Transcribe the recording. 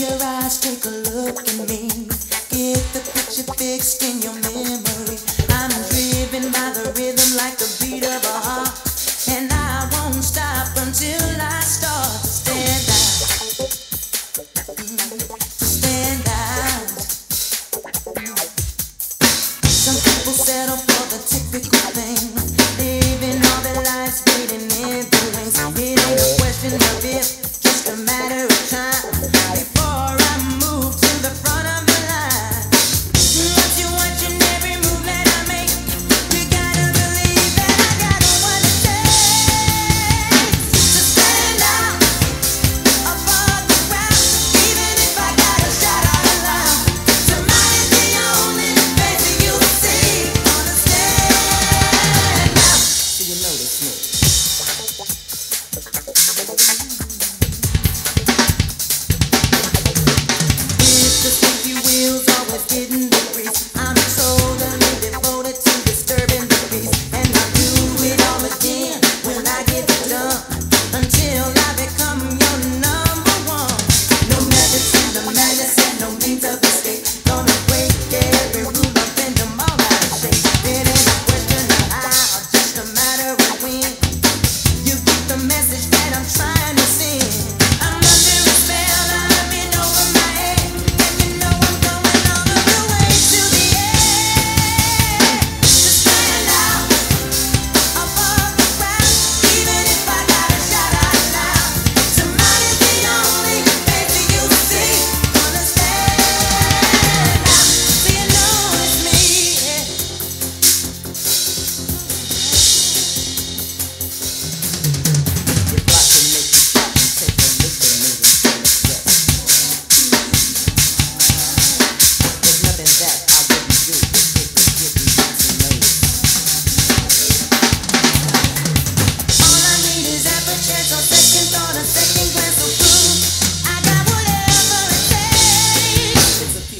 your eyes, take a look at me. Get the picture fixed in your mind.